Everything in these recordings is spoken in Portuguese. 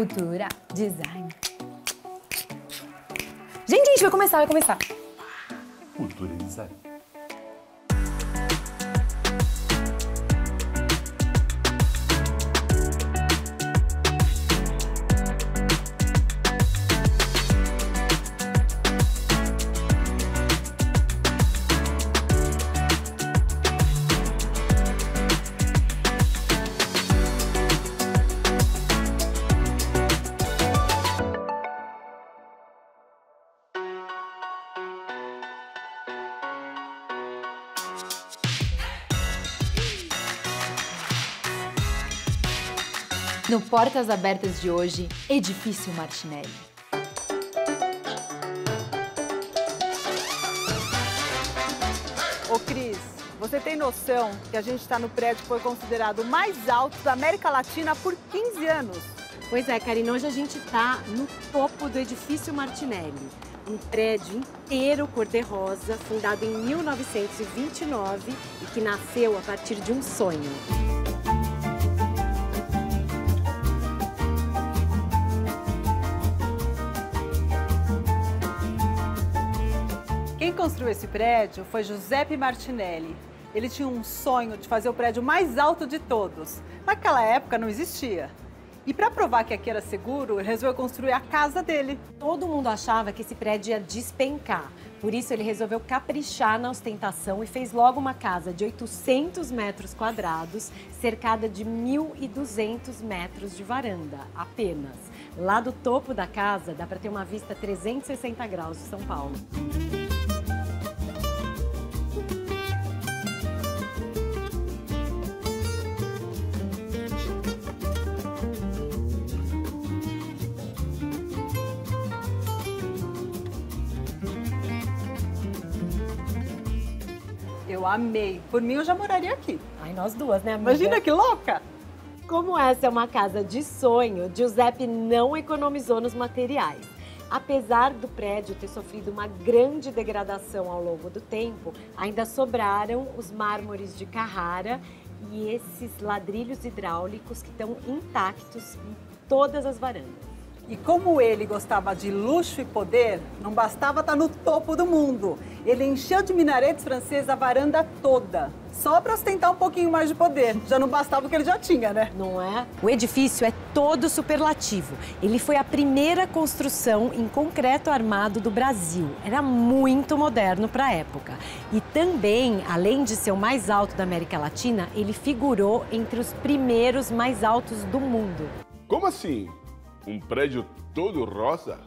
Cultura, design. Gente, gente, vai começar, vai começar. Cultura e design. No Portas Abertas de hoje, Edifício Martinelli. Ô Cris, você tem noção que a gente está no prédio que foi considerado o mais alto da América Latina por 15 anos? Pois é, Karina, hoje a gente está no topo do edifício Martinelli. Um prédio inteiro cor-de-rosa, fundado em 1929 e que nasceu a partir de um sonho. Construiu esse prédio foi Giuseppe Martinelli. Ele tinha um sonho de fazer o prédio mais alto de todos. Naquela época não existia. E para provar que aqui era seguro, resolveu construir a casa dele. Todo mundo achava que esse prédio ia despencar. Por isso, ele resolveu caprichar na ostentação e fez logo uma casa de 800 metros quadrados, cercada de 1.200 metros de varanda, apenas. Lá do topo da casa, dá para ter uma vista 360 graus de São Paulo. Amei. Por mim, eu já moraria aqui. Ai, nós duas, né, amiga? Imagina que louca! Como essa é uma casa de sonho, Giuseppe não economizou nos materiais. Apesar do prédio ter sofrido uma grande degradação ao longo do tempo, ainda sobraram os mármores de Carrara e esses ladrilhos hidráulicos que estão intactos em todas as varandas. E como ele gostava de luxo e poder, não bastava estar no topo do mundo. Ele encheu de minaretes franceses a varanda toda, só para ostentar um pouquinho mais de poder. Já não bastava o que ele já tinha, né? Não é? O edifício é todo superlativo. Ele foi a primeira construção em concreto armado do Brasil. Era muito moderno para a época. E também, além de ser o mais alto da América Latina, ele figurou entre os primeiros mais altos do mundo. Como assim? Um prédio todo rosa?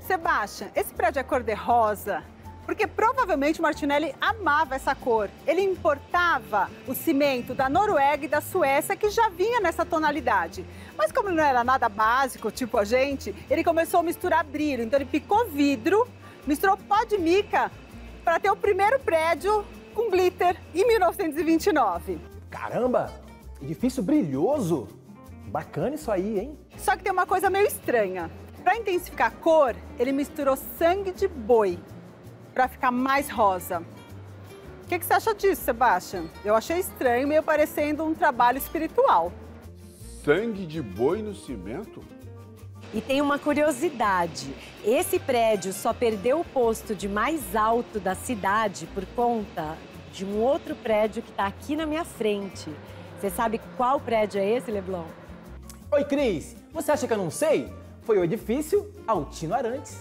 Sebastian, esse prédio é cor-de-rosa porque provavelmente o Martinelli amava essa cor. Ele importava o cimento da Noruega e da Suécia, que já vinha nessa tonalidade. Mas como não era nada básico, tipo a gente, ele começou a misturar brilho. Então ele picou vidro, misturou pó de mica para ter o primeiro prédio com glitter em 1929. Caramba! Edifício brilhoso! Bacana isso aí, hein? Só que tem uma coisa meio estranha. Para intensificar a cor, ele misturou sangue de boi para ficar mais rosa. O que, que, você acha disso, Sebastian? Eu achei estranho, meio parecendo um trabalho espiritual. Sangue de boi no cimento? E tem uma curiosidade: esse prédio só perdeu o posto de mais alto da cidade por conta de um outro prédio que está aqui na minha frente. Você sabe qual prédio é esse, Leblon? Oi, Cris! Você acha que eu não sei? Foi o edifício Altino Arantes.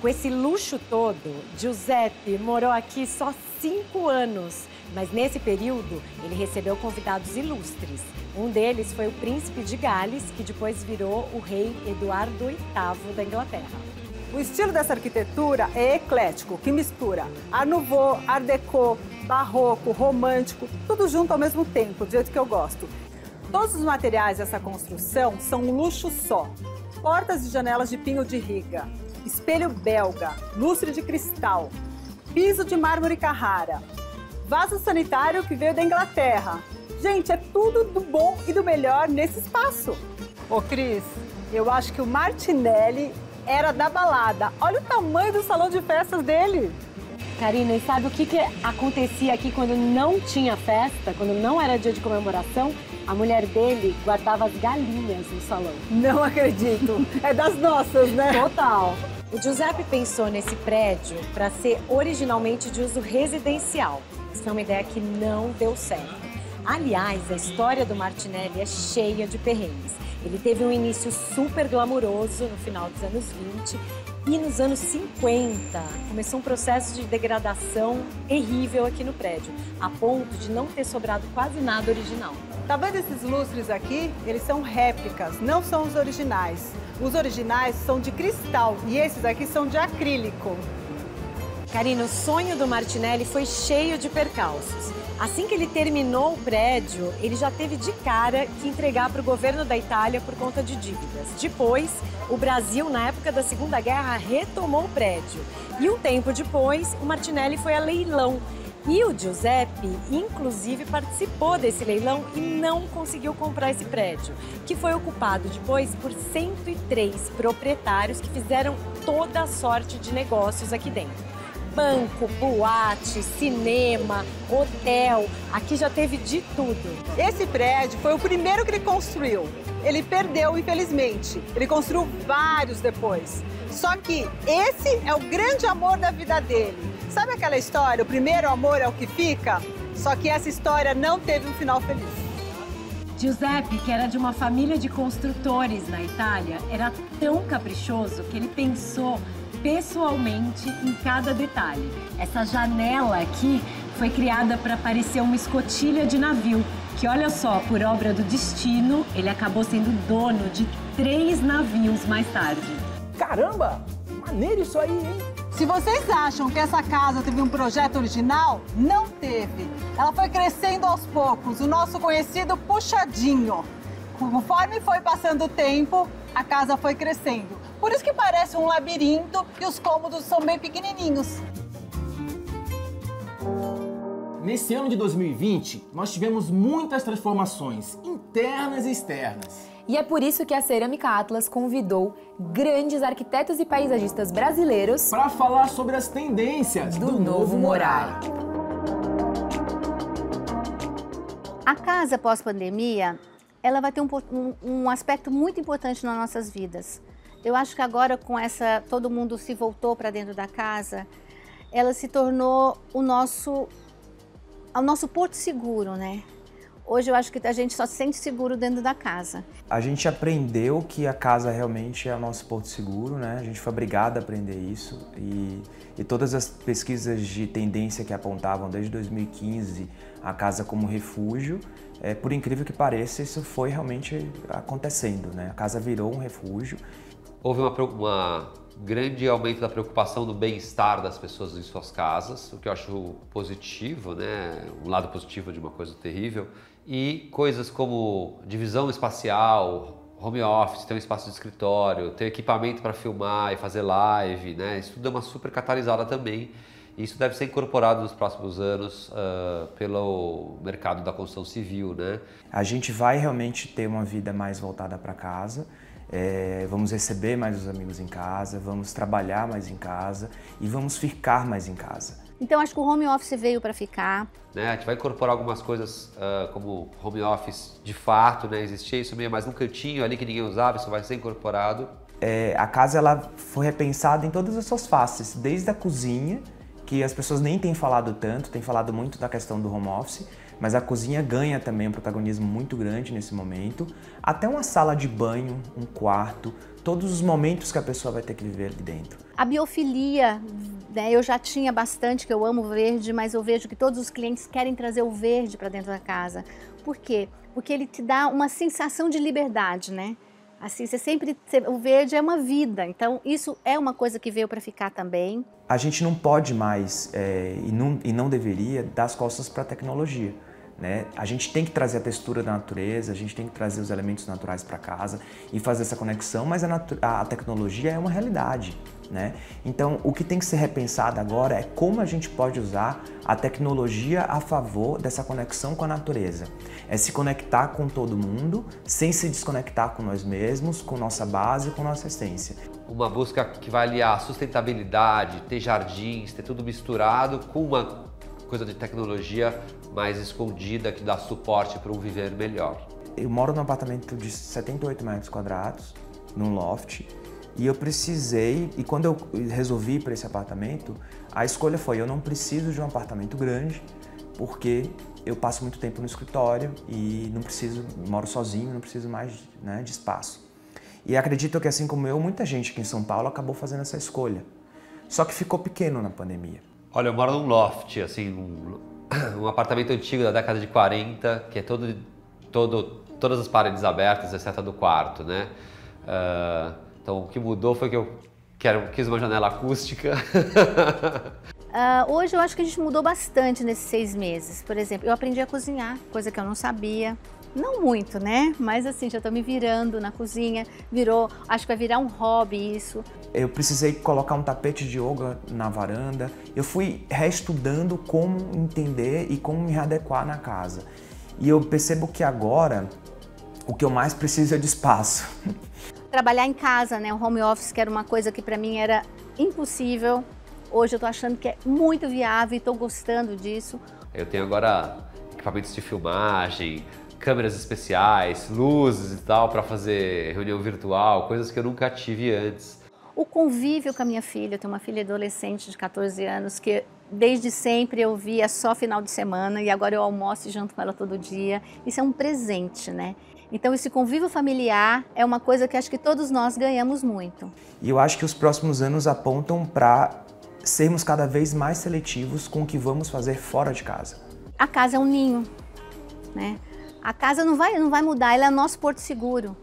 Com esse luxo todo, Giuseppe morou aqui só cinco anos. Mas nesse período, ele recebeu convidados ilustres. Um deles foi o príncipe de Gales, que depois virou o rei Eduardo VIII da Inglaterra. O estilo dessa arquitetura é eclético, que mistura Art Nouveau, Art Deco, barroco, romântico, tudo junto ao mesmo tempo, do jeito que eu gosto. Todos os materiais dessa construção são um luxo só. Portas e janelas de pinho de riga, espelho belga, lustre de cristal, piso de mármore Carrara, vaso sanitário que veio da Inglaterra. Gente, é tudo do bom e do melhor nesse espaço. Ô Cris, eu acho que o Martinelli era da balada. Olha o tamanho do salão de festas dele. Karina, e sabe o que, que acontecia aqui quando não tinha festa, quando não era dia de comemoração? A mulher dele guardava as galinhas no salão. Não acredito. É das nossas, né? Total. O Giuseppe pensou nesse prédio para ser originalmente de uso residencial. Isso é uma ideia que não deu certo. Aliás, a história do Martinelli é cheia de perrengues. Ele teve um início super glamouroso no final dos anos 20 e nos anos 50 começou um processo de degradação terrível aqui no prédio, a ponto de não ter sobrado quase nada original. Tá vendo esses lustres aqui? Eles são réplicas, não são os originais. Os originais são de cristal e esses aqui são de acrílico. Karina, o sonho do Martinelli foi cheio de percalços. Assim que ele terminou o prédio, ele já teve de cara que entregar para o governo da Itália por conta de dívidas. Depois, o Brasil, na época da Segunda Guerra, retomou o prédio. E um tempo depois, o Martinelli foi a leilão. E o Giuseppe, inclusive, participou desse leilão e não conseguiu comprar esse prédio, que foi ocupado depois por 103 proprietários que fizeram toda a sorte de negócios aqui dentro banco, boate, cinema, hotel. Aqui já teve de tudo. Esse prédio foi o primeiro que ele construiu. Ele perdeu, infelizmente. Ele construiu vários depois. Só que esse é o grande amor da vida dele. Sabe aquela história? O primeiro amor é o que fica? Só que essa história não teve um final feliz. Giuseppe, que era de uma família de construtores na Itália, era tão caprichoso que ele pensou pessoalmente em cada detalhe. Essa janela aqui foi criada para parecer uma escotilha de navio, que olha só, por obra do destino, ele acabou sendo dono de três navios mais tarde. Caramba! Maneiro isso aí, hein? Se vocês acham que essa casa teve um projeto original, não teve. Ela foi crescendo aos poucos, o nosso conhecido puxadinho. Conforme foi passando o tempo, a casa foi crescendo. Por isso que parece um labirinto e os cômodos são bem pequenininhos. Nesse ano de 2020, nós tivemos muitas transformações internas e externas. E é por isso que a Cerâmica Atlas convidou grandes arquitetos e paisagistas brasileiros para falar sobre as tendências do, do novo morar. A casa pós-pandemia, ela vai ter um, um, um aspecto muito importante nas nossas vidas. Eu acho que agora com essa todo mundo se voltou para dentro da casa, ela se tornou o nosso o nosso porto seguro, né? Hoje eu acho que a gente só se sente seguro dentro da casa. A gente aprendeu que a casa realmente é o nosso porto seguro, né? A gente foi obrigado a aprender isso e, e todas as pesquisas de tendência que apontavam desde 2015 a casa como refúgio, é, por incrível que pareça, isso foi realmente acontecendo, né? A casa virou um refúgio houve uma, uma grande aumento da preocupação do bem-estar das pessoas em suas casas, o que eu acho positivo, né? Um lado positivo de uma coisa terrível. E coisas como divisão espacial, home office, ter um espaço de escritório, ter equipamento para filmar e fazer live, né? Isso é uma super catalisada também. E isso deve ser incorporado nos próximos anos uh, pelo mercado da construção civil, né? A gente vai realmente ter uma vida mais voltada para casa é, vamos receber mais os amigos em casa, vamos trabalhar mais em casa e vamos ficar mais em casa. Então acho que o home office veio para ficar. Né, a gente vai incorporar algumas coisas uh, como home office de fato, né? Existia isso meio mais num cantinho ali que ninguém usava, isso vai ser incorporado. É, a casa ela foi repensada em todas as suas faces, desde a cozinha, que as pessoas nem têm falado tanto, têm falado muito da questão do home office, mas a cozinha ganha também um protagonismo muito grande nesse momento. Até uma sala de banho, um quarto, todos os momentos que a pessoa vai ter que viver ali dentro. A biofilia, né, eu já tinha bastante, que eu amo verde, mas eu vejo que todos os clientes querem trazer o verde para dentro da casa. Por quê? Porque ele te dá uma sensação de liberdade, né? Assim, você sempre. O verde é uma vida, então isso é uma coisa que veio para ficar também. A gente não pode mais, é, e, não, e não deveria, dar as costas para a tecnologia. Né? A gente tem que trazer a textura da natureza, a gente tem que trazer os elementos naturais para casa e fazer essa conexão, mas a, a tecnologia é uma realidade. Né? Então, o que tem que ser repensado agora é como a gente pode usar a tecnologia a favor dessa conexão com a natureza. É se conectar com todo mundo sem se desconectar com nós mesmos, com nossa base, com nossa essência. Uma busca que vai aliar sustentabilidade, ter jardins, ter tudo misturado com uma coisa de tecnologia mais escondida que dá suporte para um viver melhor. Eu moro num apartamento de 78 metros quadrados, num loft, e eu precisei, e quando eu resolvi para esse apartamento, a escolha foi: eu não preciso de um apartamento grande, porque eu passo muito tempo no escritório e não preciso, moro sozinho, não preciso mais né, de espaço. E acredito que, assim como eu, muita gente aqui em São Paulo acabou fazendo essa escolha. Só que ficou pequeno na pandemia. Olha, eu moro num loft, assim, um, um apartamento antigo da década de 40, que é todo, todo, todas as paredes abertas, exceto a do quarto, né? Uh, então, o que mudou foi que eu quero, quis uma janela acústica. uh, hoje eu acho que a gente mudou bastante nesses seis meses. Por exemplo, eu aprendi a cozinhar, coisa que eu não sabia. Não muito, né? Mas assim, já tô me virando na cozinha, virou, acho que vai virar um hobby isso. Eu precisei colocar um tapete de yoga na varanda. Eu fui reestudando como entender e como me readequar na casa. E eu percebo que agora o que eu mais preciso é de espaço. Trabalhar em casa, né? O home office, que era uma coisa que para mim era impossível. Hoje eu tô achando que é muito viável e tô gostando disso. Eu tenho agora equipamentos de filmagem, câmeras especiais, luzes e tal para fazer reunião virtual, coisas que eu nunca tive antes. O convívio com a minha filha, eu tenho uma filha adolescente de 14 anos que desde sempre eu via só final de semana e agora eu almoço e janto com ela todo dia. Isso é um presente, né? Então esse convívio familiar é uma coisa que acho que todos nós ganhamos muito. E eu acho que os próximos anos apontam para sermos cada vez mais seletivos com o que vamos fazer fora de casa. A casa é um ninho, né? A casa não vai, não vai mudar, ela é nosso porto seguro.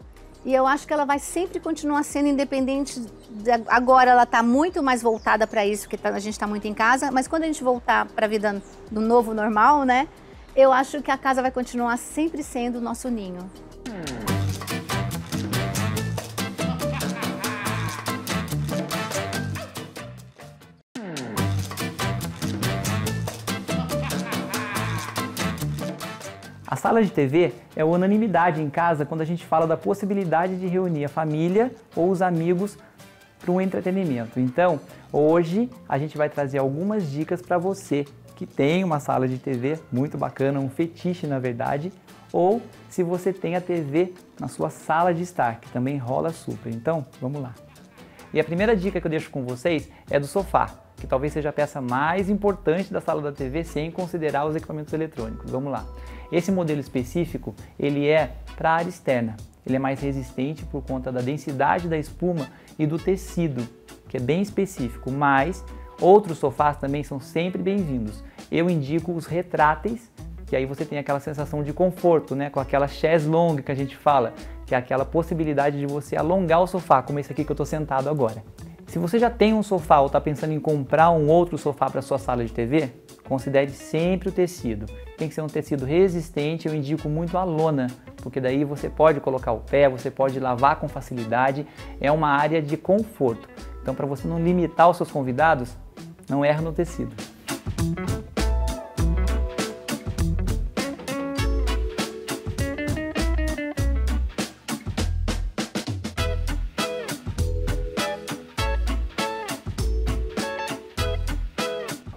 E eu acho que ela vai sempre continuar sendo independente. De, agora ela está muito mais voltada para isso, porque tá, a gente está muito em casa, mas quando a gente voltar para a vida do novo normal, né? Eu acho que a casa vai continuar sempre sendo o nosso ninho. A sala de TV é unanimidade em casa quando a gente fala da possibilidade de reunir a família ou os amigos para um entretenimento. Então, hoje a gente vai trazer algumas dicas para você que tem uma sala de TV muito bacana, um fetiche na verdade, ou se você tem a TV na sua sala de estar, que também rola super. Então, vamos lá. E a primeira dica que eu deixo com vocês é do sofá, que talvez seja a peça mais importante da sala da TV sem considerar os equipamentos eletrônicos. Vamos lá. Esse modelo específico, ele é para área externa. Ele é mais resistente por conta da densidade da espuma e do tecido, que é bem específico, mas outros sofás também são sempre bem-vindos. Eu indico os retráteis, que aí você tem aquela sensação de conforto, né, com aquela chaise longue que a gente fala, que é aquela possibilidade de você alongar o sofá, como esse aqui que eu estou sentado agora. Se você já tem um sofá ou está pensando em comprar um outro sofá para sua sala de TV, considere sempre o tecido. Tem que ser um tecido resistente, eu indico muito a lona, porque daí você pode colocar o pé, você pode lavar com facilidade, é uma área de conforto. Então, para você não limitar os seus convidados, não erra no tecido.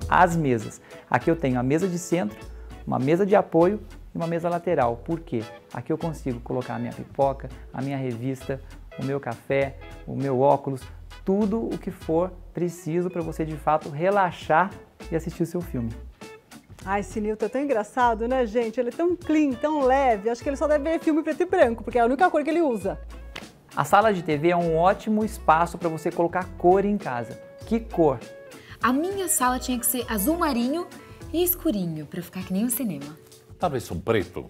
As mesas. Aqui eu tenho a mesa de centro, uma mesa de apoio e uma mesa lateral. Por quê? Aqui eu consigo colocar a minha pipoca, a minha revista, o meu café, o meu óculos, tudo o que for preciso para você de fato relaxar e assistir o seu filme. Ai, esse Newton é tão engraçado, né, gente? Ele é tão clean, tão leve. Acho que ele só deve ver filme preto e branco, porque é a única cor que ele usa. A sala de TV é um ótimo espaço para você colocar cor em casa. Que cor? A minha sala tinha que ser azul marinho e escurinho, para ficar que nem um cinema. Talvez um preto.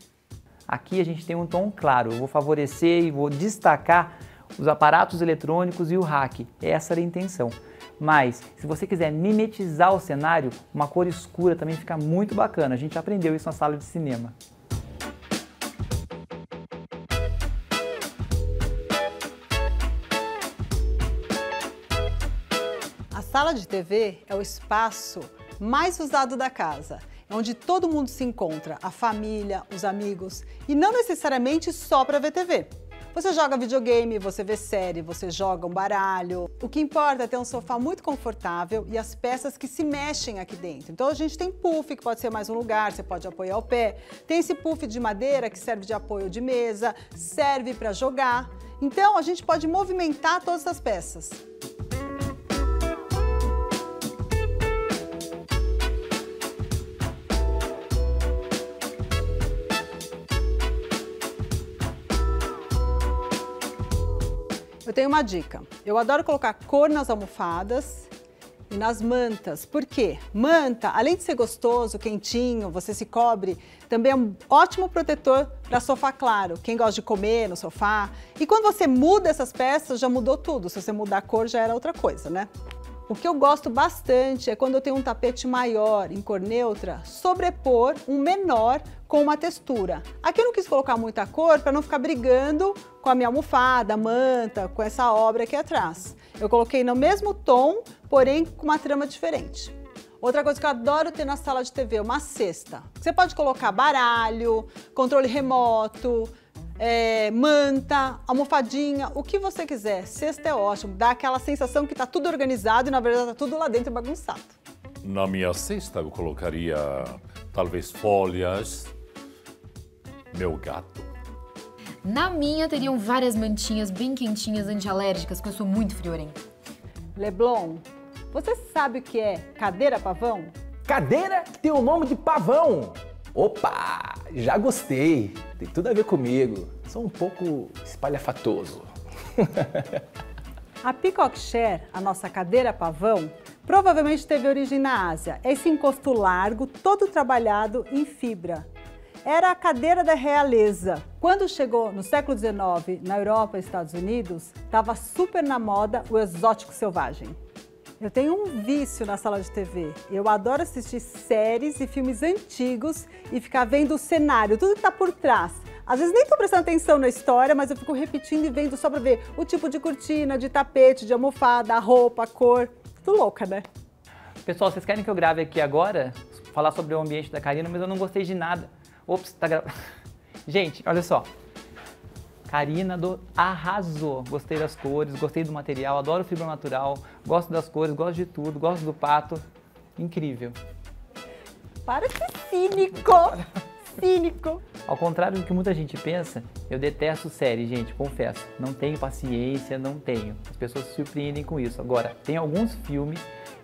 Aqui a gente tem um tom claro. Eu vou favorecer e vou destacar os aparatos eletrônicos e o rack. Essa era a intenção. Mas, se você quiser mimetizar o cenário, uma cor escura também fica muito bacana. A gente aprendeu isso na sala de cinema. Sala de TV é o espaço mais usado da casa, é onde todo mundo se encontra, a família, os amigos, e não necessariamente só para ver TV. Você joga videogame, você vê série, você joga um baralho. O que importa é ter um sofá muito confortável e as peças que se mexem aqui dentro. Então a gente tem puff, que pode ser mais um lugar, você pode apoiar o pé. Tem esse puff de madeira que serve de apoio de mesa, serve para jogar. Então a gente pode movimentar todas as peças. Tenho uma dica. Eu adoro colocar cor nas almofadas e nas mantas. Por quê? Manta, além de ser gostoso, quentinho, você se cobre, também é um ótimo protetor para sofá claro. Quem gosta de comer no sofá. E quando você muda essas peças, já mudou tudo. Se você mudar a cor, já era outra coisa, né? O que eu gosto bastante é quando eu tenho um tapete maior, em cor neutra, sobrepor um menor com uma textura. Aqui eu não quis colocar muita cor para não ficar brigando com a minha almofada, manta, com essa obra aqui atrás. Eu coloquei no mesmo tom, porém com uma trama diferente. Outra coisa que eu adoro ter na sala de TV, uma cesta. Você pode colocar baralho, controle remoto, é, manta, almofadinha, o que você quiser. Cesta é ótimo, dá aquela sensação que está tudo organizado e na verdade está tudo lá dentro bagunçado. Na minha cesta eu colocaria talvez folhas, meu gato. Na minha teriam várias mantinhas bem quentinhas antialérgicas, porque eu sou muito friorenta. Leblon, você sabe o que é cadeira pavão? Cadeira que tem o nome de pavão. Opa, já gostei. Tem tudo a ver comigo. Sou um pouco espalhafatoso. a Peacock Chair, a nossa cadeira pavão, provavelmente teve origem na Ásia. Esse encosto largo, todo trabalhado em fibra. Era a cadeira da realeza. Quando chegou no século XIX na Europa e Estados Unidos, estava super na moda o exótico selvagem. Eu tenho um vício na sala de TV. Eu adoro assistir séries e filmes antigos e ficar vendo o cenário, tudo que está por trás. Às vezes nem estou prestando atenção na história, mas eu fico repetindo e vendo só para ver o tipo de cortina, de tapete, de almofada, a roupa, a cor. Tudo louca, né? Pessoal, vocês querem que eu grave aqui agora? Falar sobre o ambiente da Karina, mas eu não gostei de nada. Ops, tá gravando. Gente, olha só. Karina do arrasou. Gostei das cores, gostei do material, adoro fibra natural, gosto das cores, gosto de tudo, gosto do pato. Incrível. Para que cínico! Cínico! Ao contrário do que muita gente pensa, eu detesto série, gente, confesso. Não tenho paciência, não tenho. As pessoas se surpreendem com isso. Agora, tem alguns filmes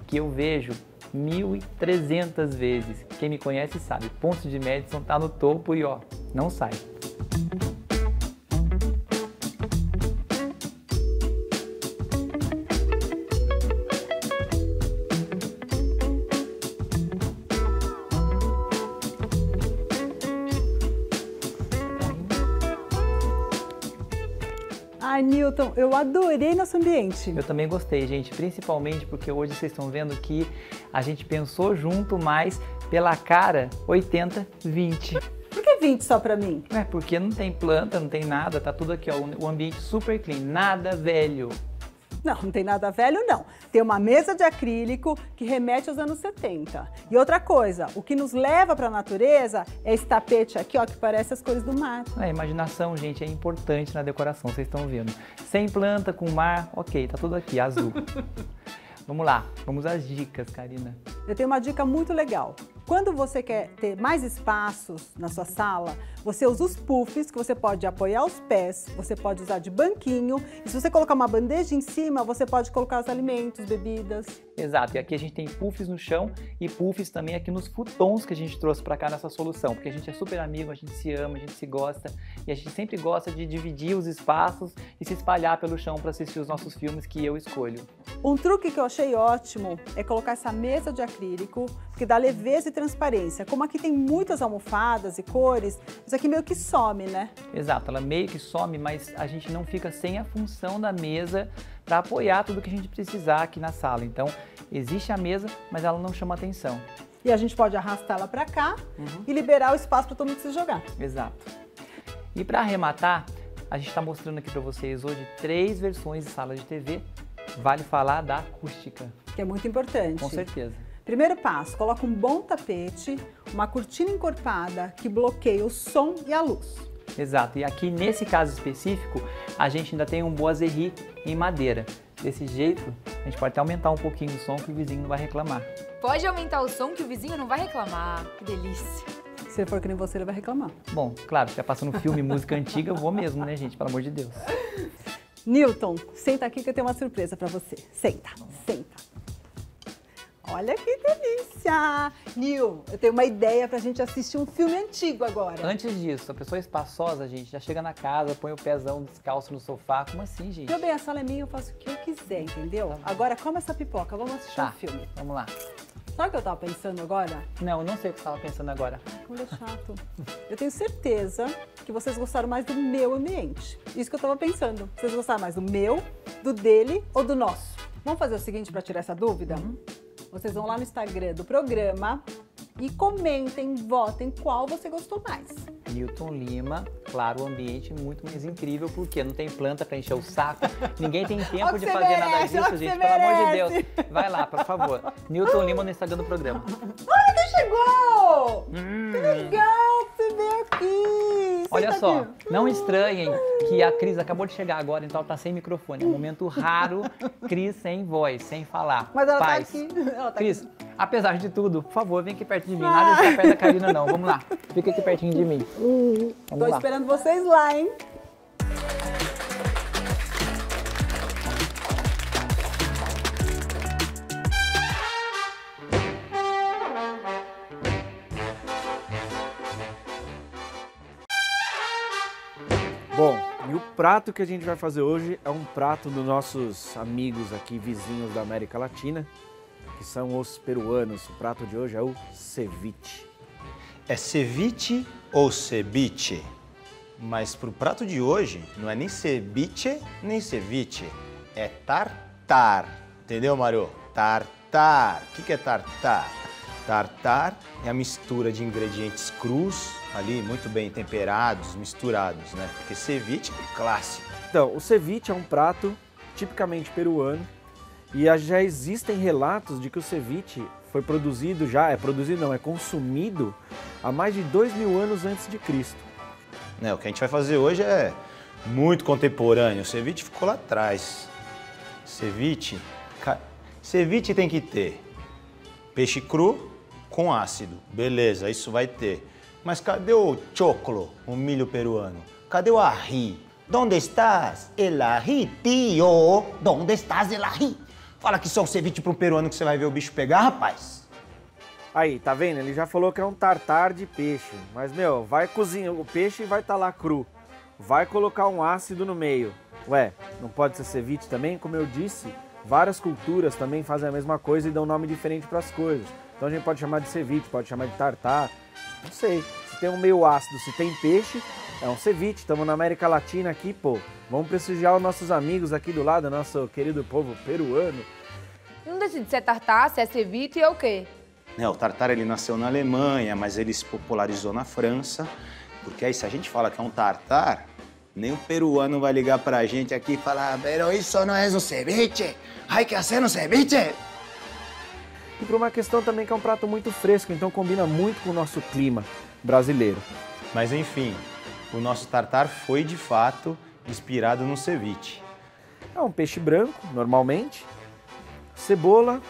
que eu vejo 1.300 vezes. Quem me conhece sabe, Pontos de Madison tá no topo e ó, não sai. Ai, Newton, eu adorei nosso ambiente. Eu também gostei, gente, principalmente porque hoje vocês estão vendo que a gente pensou junto, mas pela cara 80-20. Por que 20 só pra mim? É, porque não tem planta, não tem nada, tá tudo aqui, ó, o ambiente super clean, nada velho. Não, não tem nada velho, não. Tem uma mesa de acrílico que remete aos anos 70. E outra coisa, o que nos leva para a natureza é esse tapete aqui, ó, que parece as cores do mar. É, imaginação, gente, é importante na decoração, vocês estão vendo. Sem planta, com mar, ok, tá tudo aqui, azul. vamos lá, vamos às dicas, Karina. Eu tenho uma dica muito legal. Quando você quer ter mais espaços na sua sala, você usa os puffs, que você pode apoiar os pés, você pode usar de banquinho. E se você colocar uma bandeja em cima, você pode colocar os alimentos, bebidas. Exato, e aqui a gente tem puffs no chão e puffs também aqui nos futons que a gente trouxe para cá nessa solução, porque a gente é super amigo, a gente se ama, a gente se gosta e a gente sempre gosta de dividir os espaços e se espalhar pelo chão para assistir os nossos filmes que eu escolho. Um truque que eu achei ótimo é colocar essa mesa de acrílico, porque dá leveza e transparência. Como aqui tem muitas almofadas e cores, isso aqui meio que some, né? Exato, ela meio que some, mas a gente não fica sem a função da mesa para apoiar tudo que a gente precisar aqui na sala. Então, existe a mesa, mas ela não chama atenção. E a gente pode arrastá-la para cá uhum. e liberar o espaço para todo mundo se jogar. Exato. E para arrematar, a gente está mostrando aqui para vocês hoje três versões de sala de TV. Vale falar da acústica. Que é muito importante. Com certeza. Primeiro passo, coloca um bom tapete, uma cortina encorpada que bloqueia o som e a luz. Exato, e aqui nesse caso específico, a gente ainda tem um boazerri em madeira. Desse jeito, a gente pode até aumentar um pouquinho o som que o vizinho não vai reclamar. Pode aumentar o som que o vizinho não vai reclamar. Que delícia. Se ele for que nem você, ele vai reclamar. Bom, claro, se tá passando filme e música antiga, eu vou mesmo, né, gente? Pelo amor de Deus. Newton, senta aqui que eu tenho uma surpresa para você. Senta, senta. Olha que delícia! Nil, eu tenho uma ideia pra gente assistir um filme antigo agora. Antes disso, a pessoa espaçosa, gente, já chega na casa, põe o pezão descalço no sofá. Como assim, gente? Meu bem, a sala é minha, eu faço o que eu quiser, entendeu? Tá agora come essa pipoca, vamos assistir tá, um filme. Vamos lá. Sabe o que eu tava pensando agora? Não, eu não sei o que você tava pensando agora. Como é chato. Eu tenho certeza que vocês gostaram mais do meu ambiente. Isso que eu tava pensando. Vocês gostaram mais do meu, do dele ou do nosso? Vamos fazer o seguinte para tirar essa dúvida? Uhum. Vocês vão lá no Instagram do programa e comentem, votem qual você gostou mais. Newton Lima, claro, o ambiente muito mais incrível, porque não tem planta para encher o saco, ninguém tem tempo de fazer merece, nada disso, gente, pelo amor de Deus. Vai lá, por favor. Newton Lima no Instagram do programa. Olha quem chegou! Hum. Que legal que você veio aqui! Olha só, não estranhem que a Cris acabou de chegar agora, então ela tá sem microfone. É um momento raro, Cris sem voz, sem falar. Mas ela tá Paz. tá aqui. Ela tá Cris, aqui. apesar de tudo, por favor, vem aqui perto de mim. Nada de ficar perto da Karina, não. Vamos lá. Fica aqui pertinho de mim. Vamos Tô lá. esperando vocês lá, hein? Prato que a gente vai fazer hoje é um prato dos nossos amigos aqui, vizinhos da América Latina, que são os peruanos. O prato de hoje é o ceviche. É ceviche ou ceviche? Mas pro prato de hoje, não é nem ceviche, nem ceviche. É tartar. Entendeu, Mário? Tartar. O que é tartar? Tartar é a mistura de ingredientes crus, ali muito bem temperados, misturados, né? Porque ceviche é clássico. Então, o ceviche é um prato tipicamente peruano e já existem relatos de que o ceviche foi produzido já, é produzido não, é consumido há mais de dois mil anos antes de Cristo. É, o que a gente vai fazer hoje é muito contemporâneo. O ceviche ficou lá atrás. Ceviche, ceviche tem que ter peixe cru com ácido. Beleza, isso vai ter. Mas cadê o choclo, o milho peruano? Cadê o arri? Onde estás? El arri, tio. Onde estás, el arri? Fala que só um ceviche para um peruano que você vai ver o bicho pegar, rapaz. Aí, tá vendo? Ele já falou que é um tartar de peixe. Mas, meu, vai cozinhar o peixe e vai estar tá lá cru. Vai colocar um ácido no meio. Ué, não pode ser ceviche também? Como eu disse, várias culturas também fazem a mesma coisa e dão nome diferente para as coisas. Então a gente pode chamar de ceviche, pode chamar de tartar, não sei. Se tem um meio ácido, se tem peixe, é um ceviche. Estamos na América Latina aqui, pô. Vamos prestigiar os nossos amigos aqui do lado, nosso querido povo peruano. Não decide se é tartar, se é ceviche ou o quê? É, o tartar ele nasceu na Alemanha, mas ele se popularizou na França. Porque aí se a gente fala que é um tartar, nem o peruano vai ligar pra gente aqui e falar, pero isso não é um ceviche, hay que hacer um ceviche. E por uma questão também que é um prato muito fresco, então combina muito com o nosso clima brasileiro. Mas enfim, o nosso tartar foi de fato inspirado no ceviche. É um peixe branco, normalmente, cebola,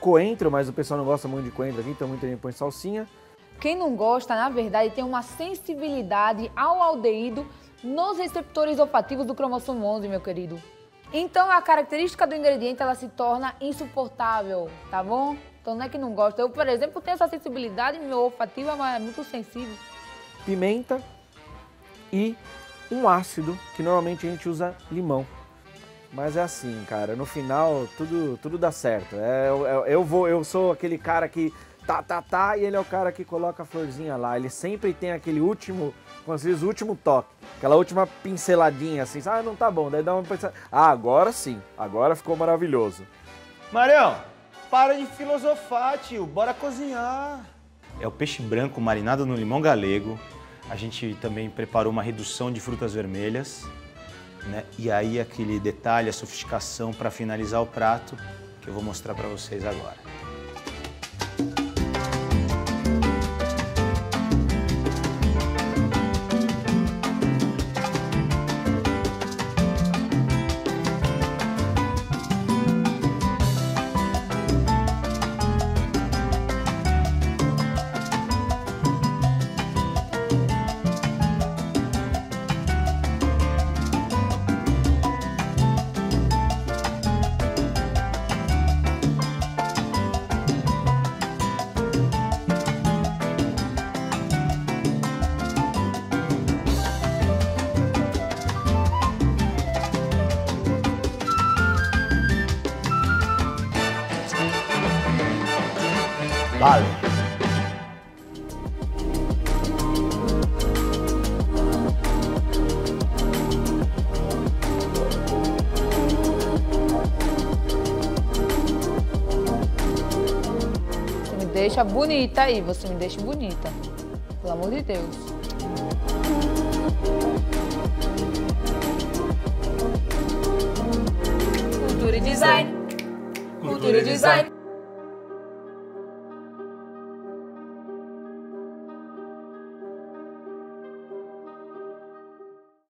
coentro, mas o pessoal não gosta muito de coentro aqui, então muita gente põe salsinha. Quem não gosta, na verdade, tem uma sensibilidade ao aldeído nos receptores olfativos do cromossomo 11, meu querido. Então a característica do ingrediente ela se torna insuportável, tá bom? Então não é que não gosta. Eu, por exemplo, tenho essa sensibilidade, meu olfativo é muito sensível. Pimenta e um ácido, que normalmente a gente usa limão. Mas é assim, cara, no final tudo, tudo dá certo. É, eu, eu, vou, eu sou aquele cara que tá, tá, tá, e ele é o cara que coloca a florzinha lá. Ele sempre tem aquele último, como se diz, o último toque. Aquela última pinceladinha, assim, ah, não tá bom. Daí dá uma pincelada. Ah, agora sim, agora ficou maravilhoso. Marião, para de filosofar, tio. Bora cozinhar. É o peixe branco marinado no limão galego. A gente também preparou uma redução de frutas vermelhas. Né? E aí aquele detalhe, a sofisticação para finalizar o prato que eu vou mostrar para vocês agora. Vale. Você me deixa bonita aí, você me deixa bonita. Pelo amor de Deus. Cultura e design. Cultura e design.